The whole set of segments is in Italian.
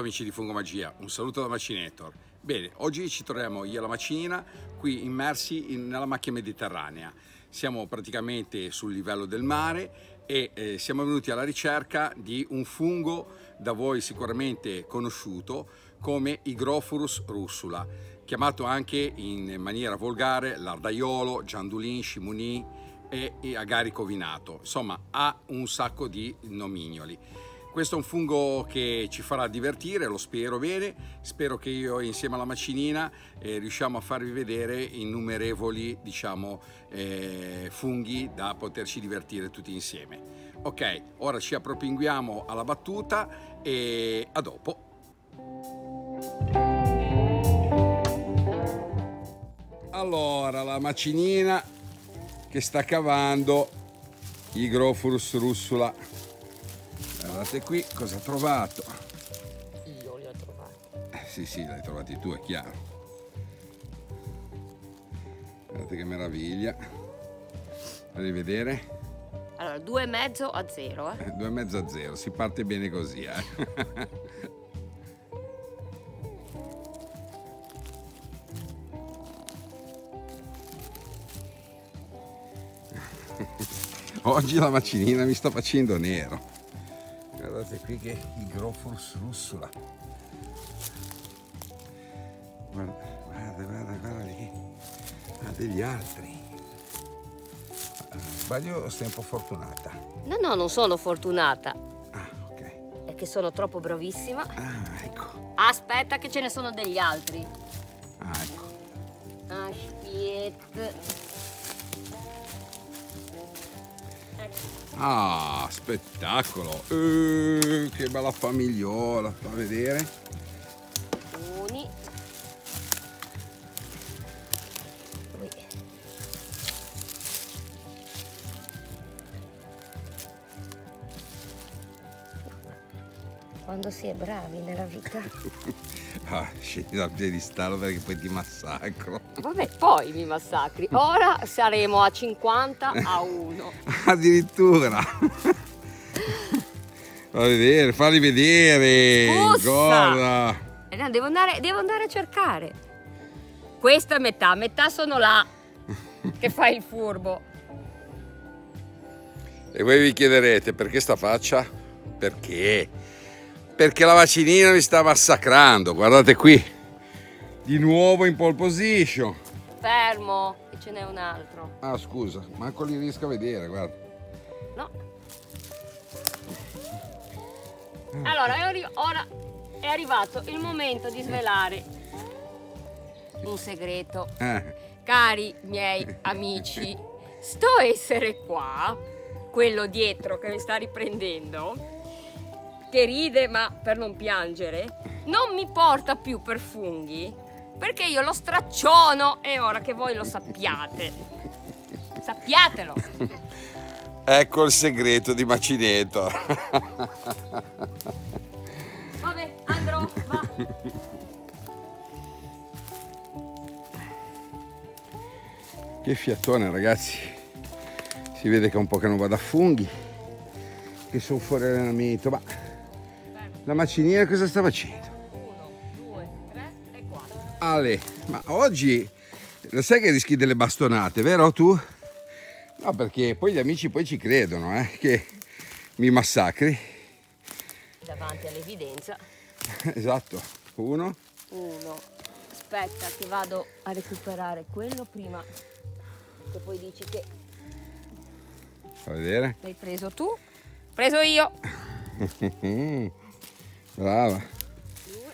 amici di Fungomagia, un saluto da Macinator. Bene, oggi ci troviamo io e la Macinina qui immersi in, nella macchia mediterranea. Siamo praticamente sul livello del mare e eh, siamo venuti alla ricerca di un fungo da voi sicuramente conosciuto come Hygrophorus russula, chiamato anche in maniera volgare lardaiolo, giandulin, scimoni e, e agarico vinato. Insomma, ha un sacco di nomignoli. Questo è un fungo che ci farà divertire, lo spero bene, spero che io insieme alla macinina eh, riusciamo a farvi vedere innumerevoli diciamo, eh, funghi da poterci divertire tutti insieme. Ok, ora ci appropinguiamo alla battuta e a dopo. Allora, la macinina che sta cavando Hygrophorus russula Guardate qui cosa ha trovato. Io li ho trovati. Eh, sì, sì, li hai trovati tu, è chiaro. Guardate che meraviglia. A rivedere. Allora, due e mezzo a zero, eh? eh due e mezzo a zero, si parte bene così, eh. Oggi la macinina mi sta facendo nero guardate qui che Hygrophorus russula. Guarda guarda guarda, guarda lì. Ha degli altri. Sbaglio o sei un po' fortunata? no no non sono fortunata. Ah ok. È che sono troppo bravissima. Ah ecco. Aspetta che ce ne sono degli altri. Ah ecco. Aspetta Ah, spettacolo! Uh, che bella famigliola, fa vedere. Quando si è bravi nella vita. ah, scendi dal piedistallo perché poi ti massacro. Vabbè, poi mi massacri. Ora saremo a 50 a 1. Addirittura. Fa vedere, falli vedere. Scusa. Eh, devo andare, devo andare a cercare. Questa è metà, metà sono là che fai il furbo. E voi vi chiederete perché sta faccia? Perché? Perché la vacinina mi sta massacrando, guardate qui di nuovo in pole position. Fermo, che ce n'è un altro. Ah scusa, manco li riesco a vedere, guarda. No. Allora, è ora è arrivato il momento di svelare un segreto. Eh. Cari miei amici, sto essere qua, quello dietro che mi sta riprendendo, che ride ma per non piangere, non mi porta più per funghi perché io lo stracciono e ora che voi lo sappiate. Sappiatelo. Ecco il segreto di Macineto. Vabbè, andrò, va. Che fiatone ragazzi. Si vede che è un po' che non vado a funghi. Che sono fuori allenamento. Ma la maciniera cosa sta facendo? Ale, ma oggi lo sai che rischi delle bastonate, vero tu? No, perché poi gli amici poi ci credono, eh, che mi massacri. Davanti all'evidenza. Esatto. Uno. Uno. Aspetta che vado a recuperare quello prima che poi dici che... Fa vedere. L'hai preso tu? Preso io. Brava. Due.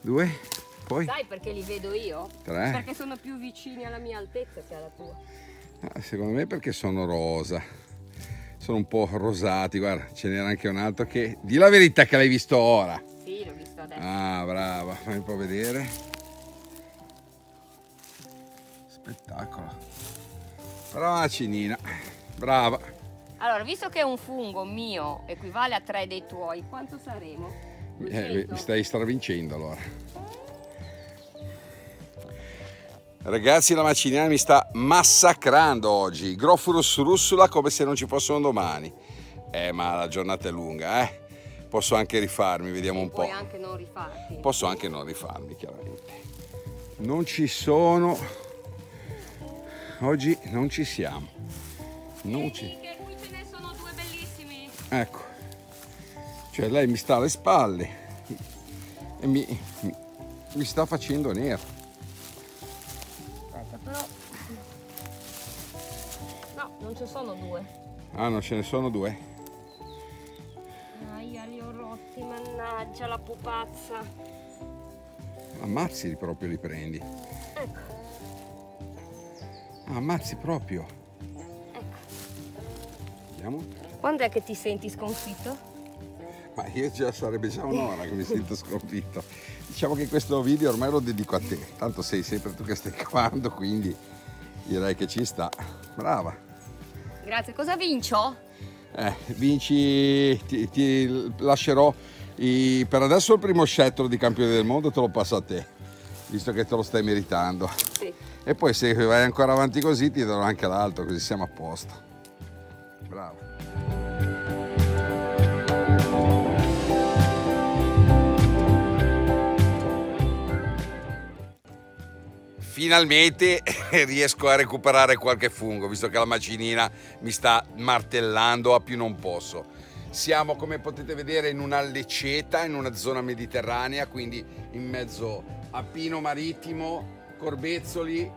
Due. Poi? Sai perché li vedo io? Tre. Perché sono più vicini alla mia altezza che alla tua. Ah, secondo me perché sono rosa. Sono un po' rosati, guarda, ce n'era anche un altro che... Di la verità che l'hai visto ora. Sì, l'ho visto adesso. Ah, brava, fammi un po' vedere. Spettacolo. Brava cinina, brava. Allora, visto che un fungo mio equivale a tre dei tuoi, quanto saremo? Eh, stai stravincendo allora. Ragazzi la maciniera mi sta massacrando oggi, Grofurus russula come se non ci fossero domani. Eh ma la giornata è lunga eh. posso anche rifarmi, vediamo un po'. Puoi anche non rifarti. Posso anche non rifarmi, chiaramente. Non ci sono. Oggi non ci siamo. Non ci. Che qui ce ne sono due bellissimi. Ecco. Cioè lei mi sta alle spalle e mi, mi, mi sta facendo nero. Aspetta però. No, non ci sono due. Ah, non ce ne sono due? Aia, li ho rotti, mannaggia la pupazza. Ammazzi proprio li prendi. Ecco, Ah, Ammazzi proprio. ecco. Vediamo. Quando è che ti senti sconfitto? Ma io già sarebbe già un'ora che mi sento sconfitto. Diciamo che questo video ormai lo dedico a te. Tanto sei sempre tu che stai cavando, quindi direi che ci sta. Brava. Grazie, cosa vincio? Eh, vinci, ti, ti lascerò i- per adesso il primo scettro di campione del mondo, te lo passo a te, visto che te lo stai meritando. Sì. E poi se vai ancora avanti così ti darò anche l'altro, così siamo a posto. Finalmente riesco a recuperare qualche fungo, visto che la macinina mi sta martellando a più non posso. Siamo, come potete vedere, in una leceta, in una zona mediterranea, quindi in mezzo a pino marittimo, corbezzoli,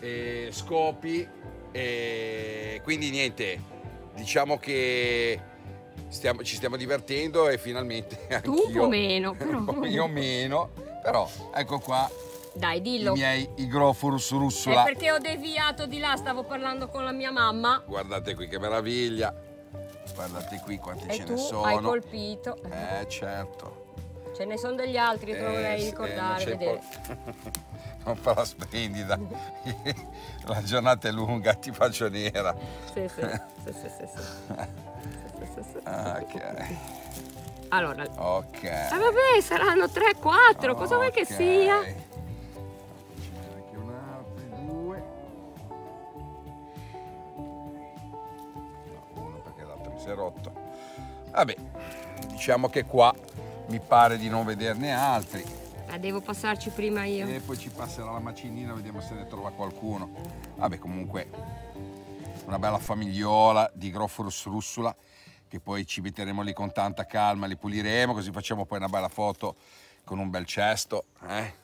e scopi, e quindi niente, diciamo che stiamo- ci stiamo divertendo e finalmente Tu un po' meno, però. io meno, però ecco qua Dai, i dillo. miei Igroforus È russula. perché ho deviato di là, stavo parlando con la mia mamma Guardate qui che meraviglia. Guardate qui quanti e ce ne sono. hai colpito. Eh certo. Ce ne sono degli altri, te lo Eh, dovrei sì, ricordare, eh, non vedere. Non farà splendida. La giornata è lunga, ti faccio nera. Sì, sì, sì, sì, sì, sì. Ok. Allora, Ok. ah, vabbè, saranno 3, 4, cosa vuoi che sia? Si è rotto. Vabbè, diciamo che qua mi pare di non vederne altri. Ah, devo passarci prima io. E poi ci passerà la macinina, vediamo se ne trova qualcuno. Vabbè, comunque una bella famigliola di Groforus russula che poi ci metteremo lì con tanta calma, li puliremo, così facciamo poi una bella foto con un bel cesto. Eh?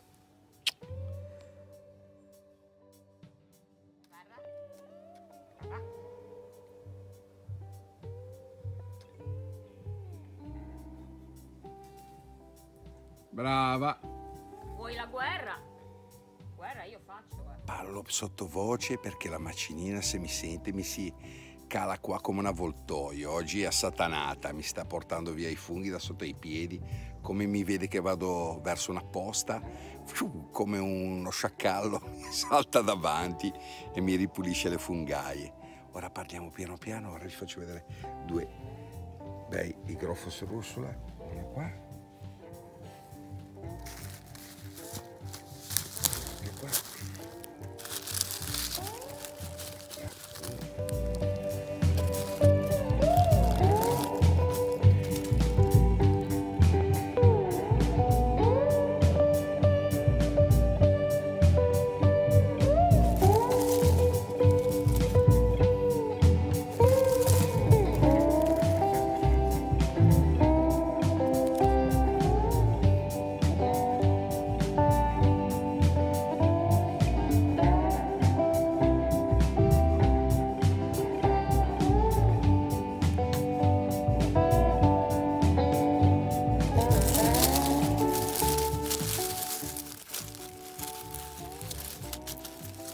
Brava. Vuoi la guerra? Guerra io faccio, eh. Parlo sottovoce perché la macinina se mi sente mi si cala qua come un avvoltoio. Oggi è assatanata, mi sta portando via i funghi da sotto i piedi, come mi vede che vado verso una posta, come uno sciacallo mi salta davanti e mi ripulisce le fungaie. Ora parliamo piano piano, ora vi faccio vedere due bei igrofos russula. Uno qua.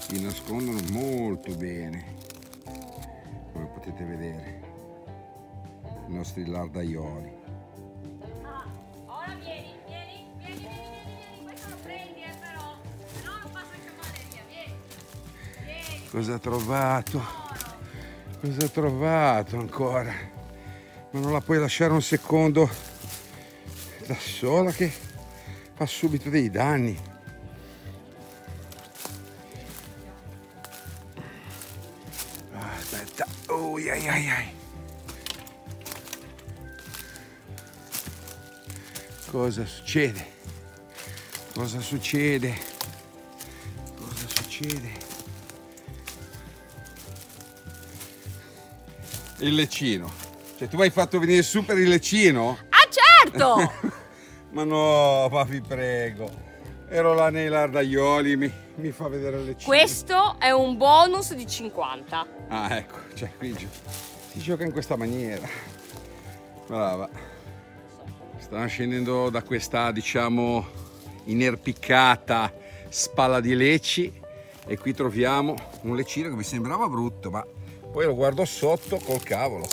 Si nascondono molto bene come potete vedere i nostri lardaioli. Ah, ora vieni, vieni, vieni, vieni, vieni, vieni, questo lo prendi, eh, però, se no non passa il cavalleria, vieni. Vieni, cosa ha trovato? Cosa ha trovato ancora? Ma non la puoi lasciare un secondo da sola che fa subito dei danni oh, ai, ai, ai. Cosa succede? Cosa succede? Cosa succede? Il leccino. Cioè, tu mi hai fatto venire su per il leccino? Ah, certo! Ma no, ma vi prego. Ero là nei lardaioli, mi, mi fa vedere le cifre. Questo è un bonus di 50. Ah, ecco, cioè qui si gioca in questa maniera. Brava. Stanno scendendo da questa, diciamo, inerpicata spalla di lecci e qui troviamo un leccino che mi sembrava brutto, ma poi lo guardo sotto col cavolo.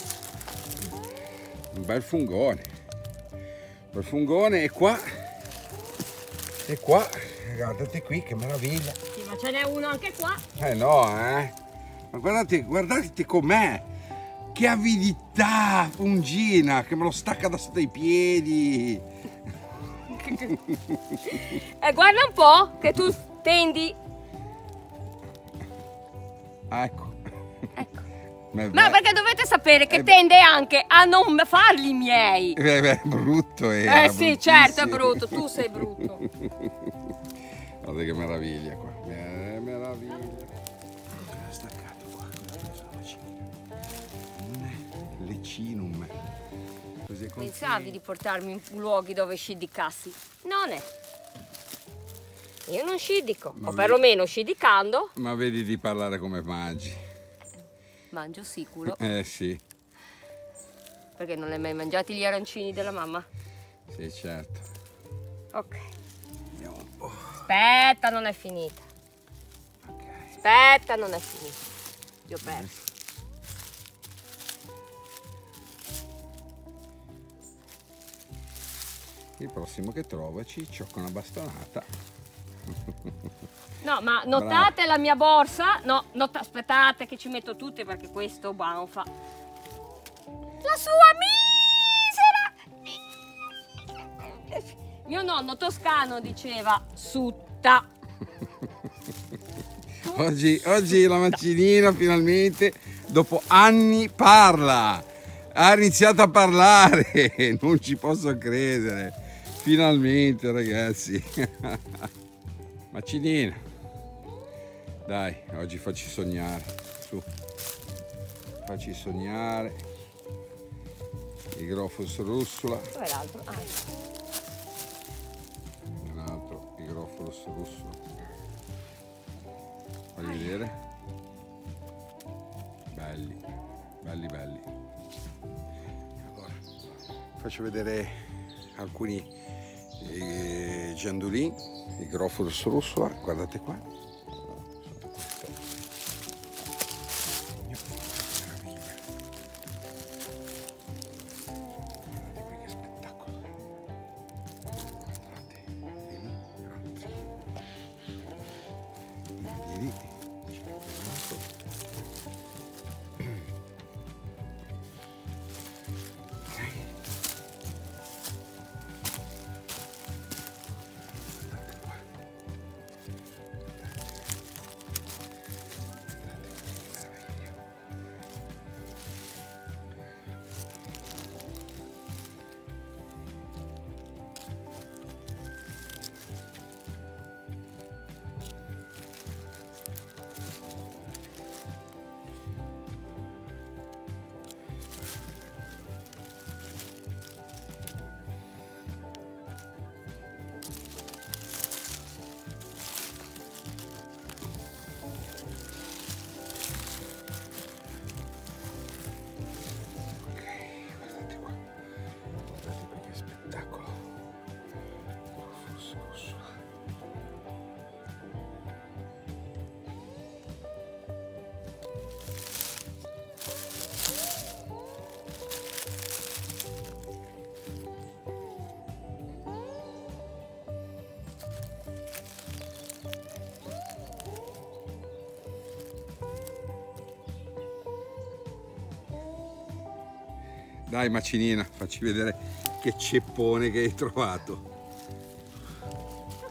Un bel fungone. Un bel fungone e qua e qua, guardate qui che meraviglia. Sì, ma ce n'è uno anche qua. Eh no, eh. Ma guardate, guardate com'è. Che avidità fungina che me lo stacca da sotto i piedi. e eh, guarda un po' che tu tendi. Ah, ecco. Ma perché dovete sapere che tende anche a non farli miei. Eh, beh, è brutto, eh. Eh sì, certo, è brutto, tu sei brutto. Guarda che meraviglia qua. Che meraviglia. Staccato qua, un lecinum. Così Pensavi di portarmi in luoghi dove scidicassi? Non è. Io non scidico, ma o perlomeno scidicando. Ma vedi di parlare come mangi. Mangio sicuro. Eh sì. Perché non hai mai mangiati gli arancini della mamma? Sì, certo. Ok. Aspetta, non è finita. Ok. Aspetta, non è finita. Ti ho perso. Il prossimo che trovo ci ciocca una bastonata. No, ma notate Bravo. la mia borsa? No, not aspettate che ci metto tutte perché questo banfa. La sua misera! Mio nonno toscano diceva sutta. oggi, oggi la macinina finalmente, dopo anni, parla. Ha iniziato a parlare, non ci posso credere. Finalmente ragazzi. Macinina. Dai, oggi facci sognare. Su. Facci sognare. Il Grofus russula. Dove l'altro? Ah. Grofus russula. Fai vedere. Belli, belli, belli. Allora, faccio vedere alcuni eh, giandolini, il Grofus russula, guardate qua. Dai macinina, facci vedere che ceppone che hai trovato.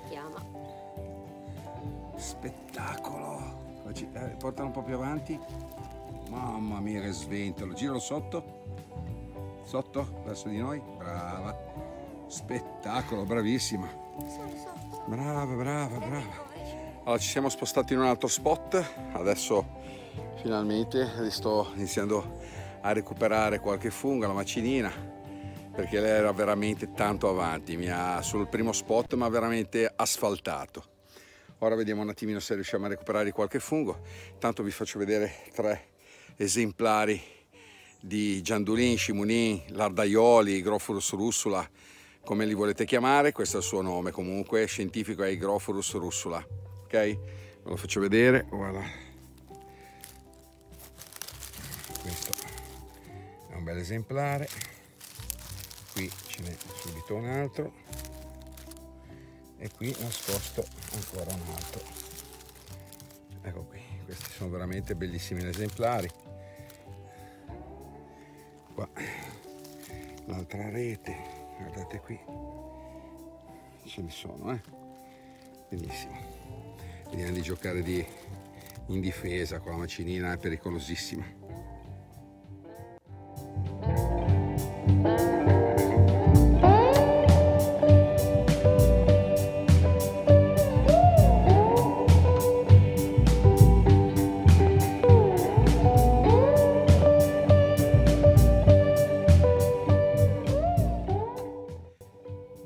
chiama. Spettacolo. Eh, portalo un po' più avanti. Mamma mia che sventolo. Giro sotto. Sotto, verso di noi. Brava. Spettacolo, bravissima. Brava, brava, brava. Allora ci siamo spostati in un altro spot, adesso finalmente sto iniziando a recuperare qualche fungo, la macinina, perché lei era veramente tanto avanti, mi ha sul primo spot ma veramente asfaltato. Ora vediamo un attimino se riusciamo a recuperare qualche fungo, tanto vi faccio vedere tre esemplari di Giandulin, Shimunin, Lardaioli, Grophorus russula, come li volete chiamare, questo è il suo nome comunque, scientifico è Hygrophorus russula, ok? Ve lo faccio vedere, voilà. Questo un bel esemplare, qui ce n'è subito un altro. E qui nascosto ancora un altro. Ecco qui, questi sono veramente bellissimi esemplari. Qua l'altra rete guardate qui. Ce ne sono eh. Benissimo. Vediamo di giocare di, in difesa con la macinina è pericolosissima thank you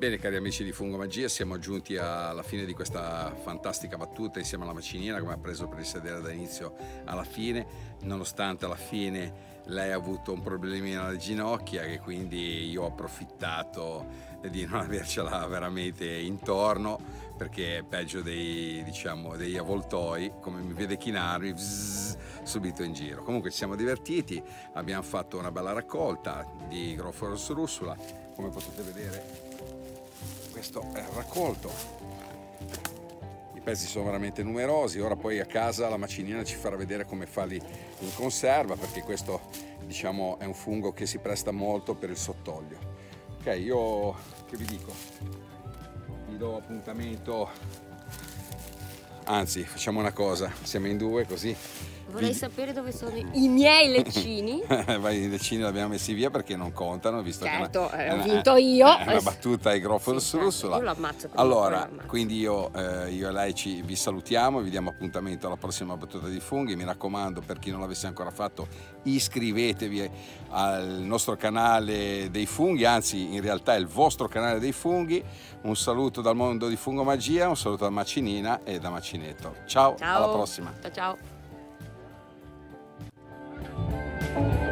Bene cari amici di Fungo Magia, siamo giunti alla fine di questa fantastica battuta insieme alla macinina come ha preso per il sedere da inizio alla fine, nonostante alla fine lei ha avuto un problemino alle ginocchia che quindi io ho approfittato di non avercela veramente intorno perché è peggio dei, diciamo, degli avvoltoi, come mi vede chinarmi, bzzz, subito in giro. Comunque ci siamo divertiti, abbiamo fatto una bella raccolta di Groforos russula, come potete vedere questo è raccolto. I pezzi sono veramente numerosi. Ora poi a casa la macinina ci farà vedere come farli in conserva perché questo diciamo è un fungo che si presta molto per il sottolio ok io che vi dico? Vi do appuntamento. Anzi facciamo una cosa. Siamo in due così Vorrei sapere dove sono i miei leccini. I leccini li abbiamo messi via perché non contano, visto certo, che eh, ho vinto io. È una battuta ai Grofos sì, Russola. Io lo ammazzo. Allora, quindi io, eh, io, e lei ci, vi salutiamo, vi diamo appuntamento alla prossima battuta di funghi. Mi raccomando, per chi non l'avesse ancora fatto, iscrivetevi al nostro canale dei funghi, anzi in realtà è il vostro canale dei funghi. Un saluto dal mondo di Fungo Magia, un saluto da Macinina e da Macinetto. Ciao, ciao. alla prossima. Ciao ciao. Thank you.